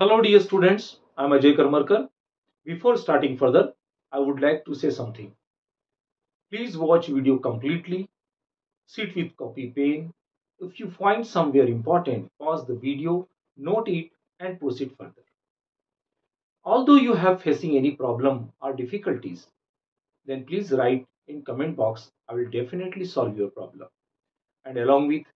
Hello dear students, I am Ajay Karmarkar. Before starting further, I would like to say something. Please watch video completely. Sit with copy pen. If you find somewhere important, pause the video, note it and proceed further. Although you have facing any problem or difficulties, then please write in comment box. I will definitely solve your problem. And along with,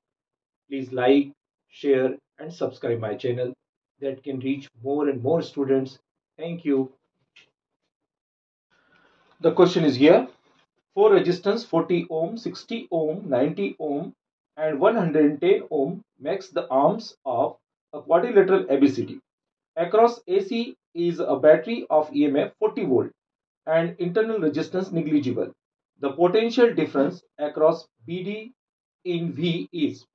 please like, share and subscribe my channel that can reach more and more students. Thank you. The question is here. 4 resistance 40 ohm, 60 ohm, 90 ohm and 110 ohm makes the arms of a quadrilateral ABCD. Across AC is a battery of EMF 40 volt and internal resistance negligible. The potential difference across BD in V is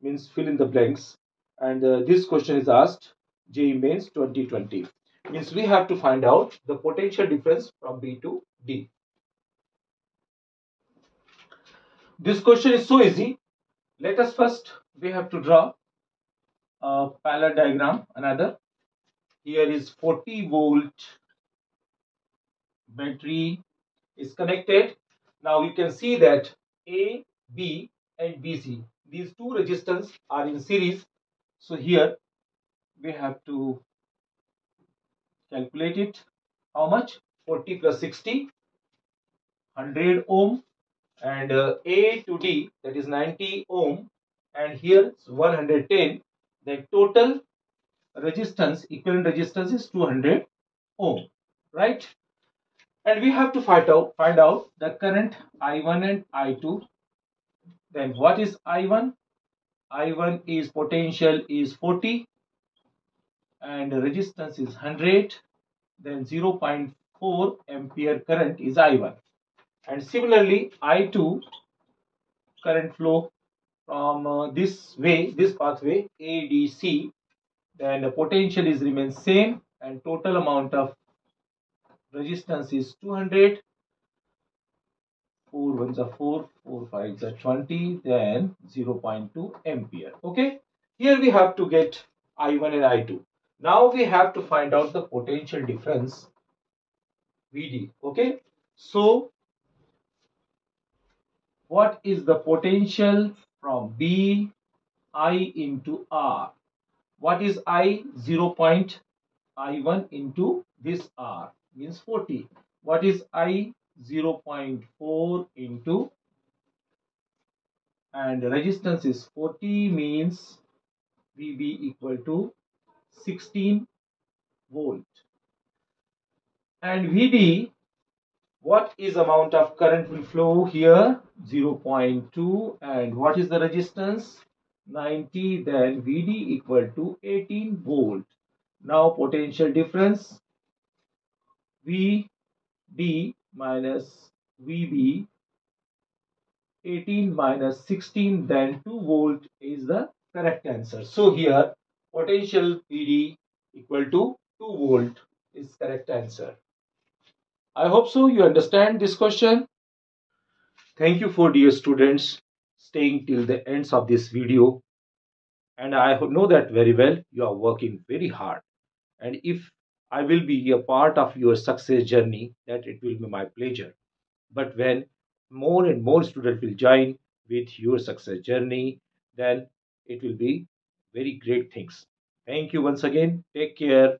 means fill in the blanks and uh, this question is asked JEE Mains 2020 means we have to find out the potential difference from B to D. This question is so easy. Let us first we have to draw a parallel diagram another. Here is 40 volt battery is connected. Now you can see that A, B and BC these two resistors are in series. So here we have to calculate it. How much? 40 plus 60, 100 ohm and uh, A to D that is 90 ohm and here 110 the total resistance equivalent resistance is 200 ohm right and we have to find out find out the current I1 and I2 then what is I1 I1 is potential is 40 and resistance is 100 then 0.4 ampere current is I1 and similarly I2 current flow from uh, this way this pathway ADC then the potential is remains same and total amount of resistance is 200 4 ones are 4 4 5s are 20 then 0.2 ampere. Okay? Here we have to get I1 and I2 now we have to find out the potential difference VD. Okay. So what is the potential from B I into R? What is I? 0. Point I1 into this R means 40. What is I? 0 0.4 into and resistance is 40 means VB equal to 16 volt. And VD, what is amount of current will flow here? 0.2 and what is the resistance? 90 then VD equal to 18 volt. Now potential difference VD minus VB 18 minus 16 then 2 volt is the correct answer. So here potential PD equal to 2 volt is correct answer. I hope so you understand this question. Thank you for dear students staying till the ends of this video and I know that very well you are working very hard and if I will be a part of your success journey that it will be my pleasure. But when more and more students will join with your success journey then it will be very great things. Thank you once again. Take care.